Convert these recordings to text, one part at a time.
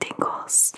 tingles.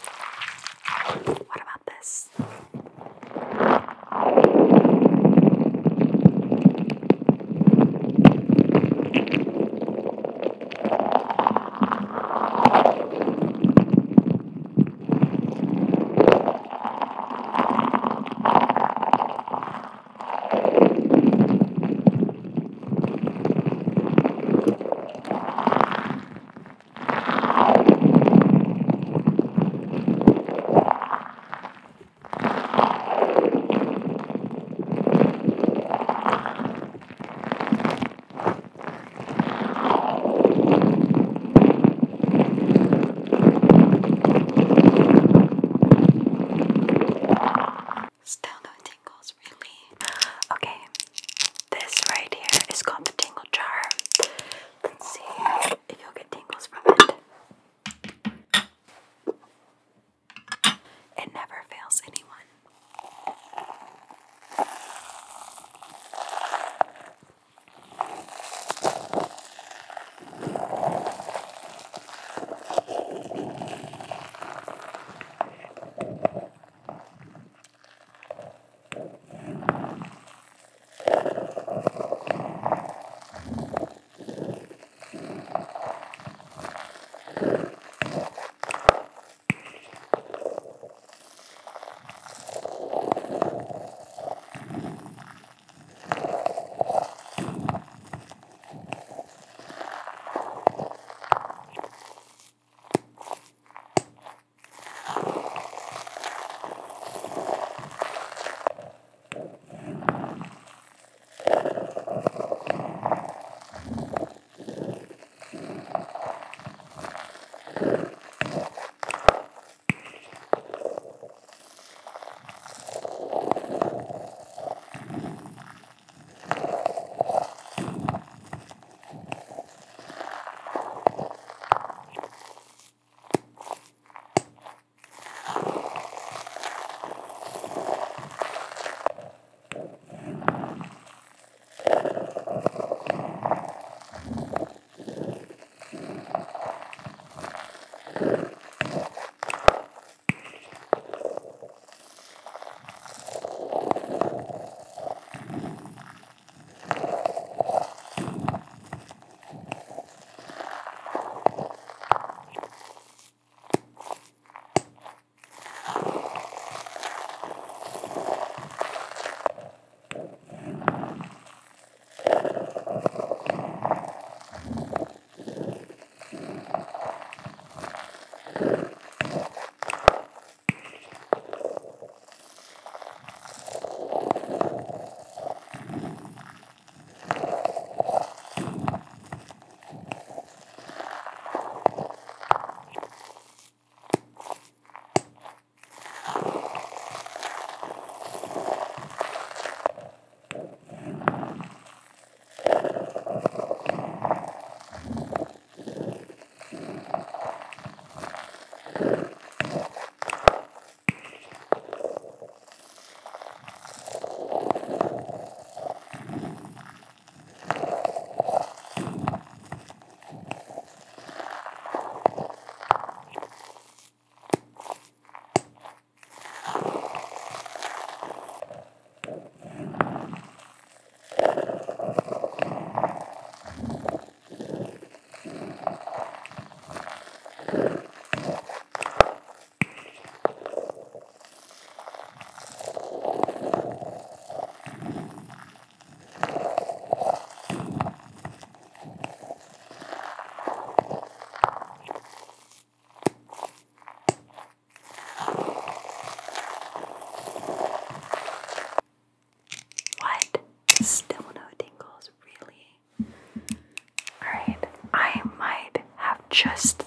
Just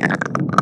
Yeah.